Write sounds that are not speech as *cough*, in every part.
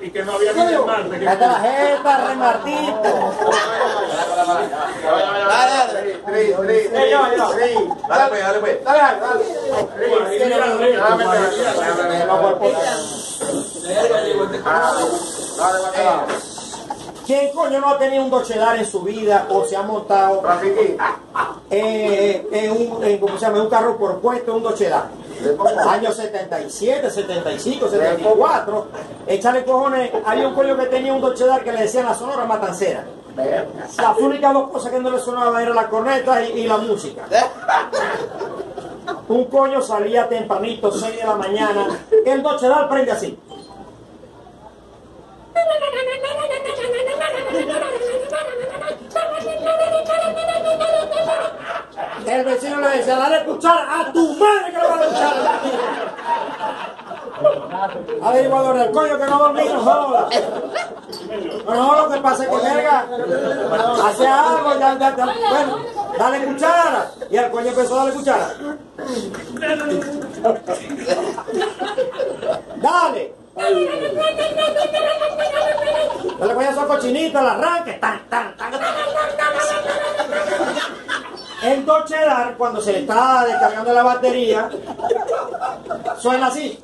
Y que no había. ¿Quién coño no ha tenido un dochelar en su vida o se ha montado eh, en, un, en, ¿cómo se llama? en un carro por puesto, un dochelar? Años 77, 75, 74. Échale cojones. Había un coño que tenía un dochelar que le decían la sonora matancera. Las únicas dos cosas que no le sonaban eran la corneta y, y la música. *laughs* Un coño salía tempranito, 6 de la mañana. El dochelar prende así. El vecino le decía, dale cuchara a tu madre que le va a cuchara. Averiguador del coño que no dormí, no joda. No, no, lo que pasa es que verga, hace algo, ya, ya, ya, bueno, dale cuchara. Y el coño empezó a darle cuchara. Dale. Dale coño a esos cochinitos, al arranque. Tan, tan, tan. El Dochelar, cuando se le está descargando la batería, suena así.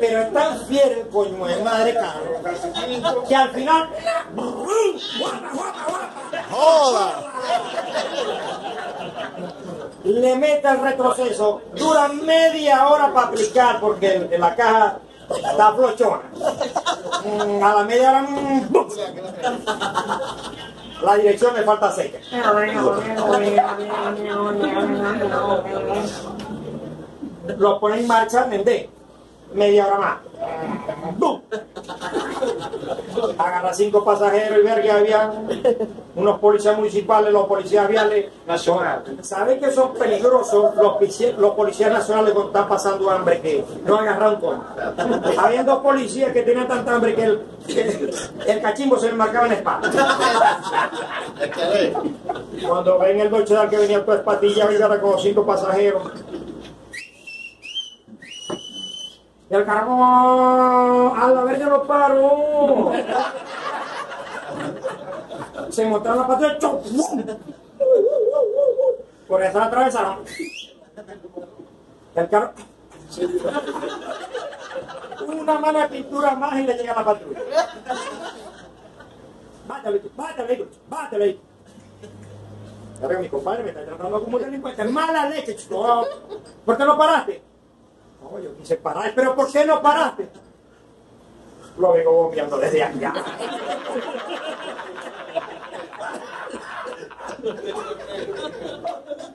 Pero es tan fiel el coño de madre carro que al final. Le mete el retroceso, dura media hora para aplicar porque el- la caja está flochona. Mm, A la media hora. mm, ¡bum! La dirección me falta seca. Lo pone en marcha en D. Media hora más. ¡Bum! Agarra cinco pasajeros y ver que había unos policías municipales, los policías viales nacionales. ¿Saben que son peligrosos los, policías- los policías nacionales cuando están pasando hambre que no agarran con? Habían dos policías que tenían tanta hambre que el, que el cachimbo se le marcaba en la espalda. Cuando ven el Dolce que venía toda espatilla, iba con cinco pasajeros. Y el carro, a la verga lo paró. Se montaron la patrulla, ¡chum! por eso la atravesaron. El carro, una de pintura más y le llega a la patrulla. Bátale, bátale, bátale. Ahora mi compadre me está tratando como un delincuente. Mala leche, chico. ¿Por qué no paraste? Quise parar, pero ¿por qué no paraste? Lo vengo bombeando desde allá.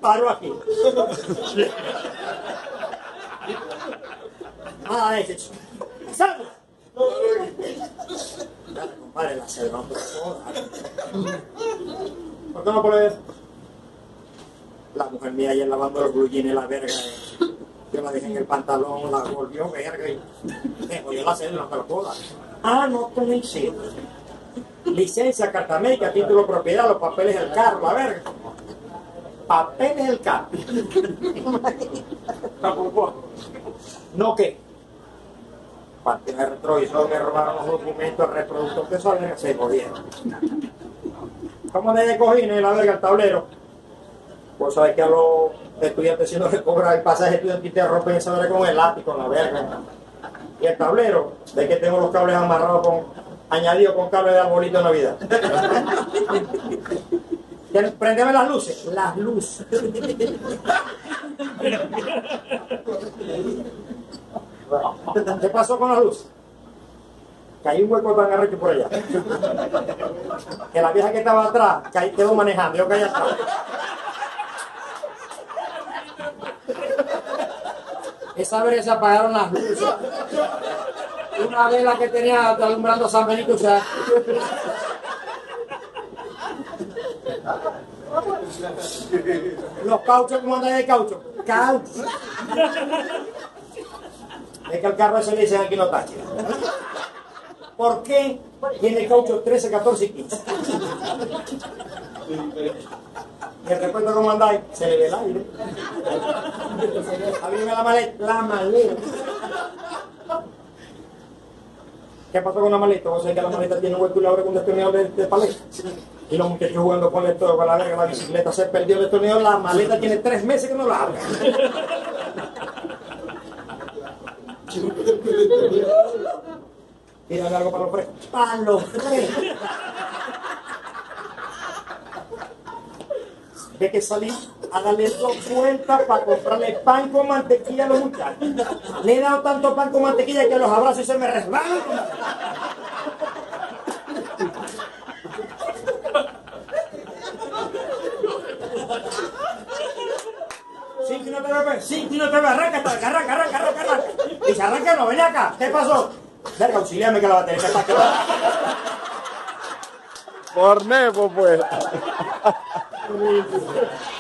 Paro aquí. Ah, ese chico. ¡Salgo! Dale, compadre, la selva, por favor. ¿Por qué no puedes? La mujer mía ayer lavando los blue jeans, la verga. En el pantalón, la volvió verga y me jodió la cédula, te lo dar. Ah, no coincide. Licencia, carta médica, título de propiedad, los papeles del carro, la verga. Papeles del carro. *laughs* No qué. Parte de retrovisor, me robaron los documentos, el reproductor, que se jodieron. ¿Cómo de cojines la verga el tablero? Pues sabes que a los estudiantes si no les cobra el pasaje estudiantil te rompen esa verga con el látigo, con la verga. Y el tablero, de que tengo los cables amarrados con, añadidos con cable de arbolito de Navidad. *laughs* Prendeme las luces. Las luces. ¿Qué pasó con las luces? Que hay un hueco tan arrecho por allá. Que la vieja que estaba atrás que ahí quedó manejando. Yo caí atrás. Esa vez se apagaron las luces. Una vela que tenía alumbrando San Benito, sea. Los cauchos, ¿cómo andan de caucho? Caucho. Es que el carro ese le dicen aquí no tache. ¿Por qué tiene caucho 13, 14 y 15? El repuesto cómo andáis, se le ve el aire. Abrime la maleta, la maleta. ¿Qué pasó con la maleta? Vos sabés que la maleta tiene un hueco con un destornillador de, de paleta. Y los muchachos jugando con esto, con la verga, la bicicleta se perdió el destornillador, la maleta tiene tres meses que no la abre. Tírale algo para los frescos. Para los frescos. De que salí a darle dos vueltas para comprarle pan con mantequilla a los muchachos. Le he dado tanto pan con mantequilla que los abrazos se me resbalan. Que no te sí, que no te veo, arranca, arranca, arranca, arranca, arranca, se arranca, no, ven acá, ¿qué pasó? Verga, auxiliame que la batería está quedando. Por Nepo, pues. read the scripture.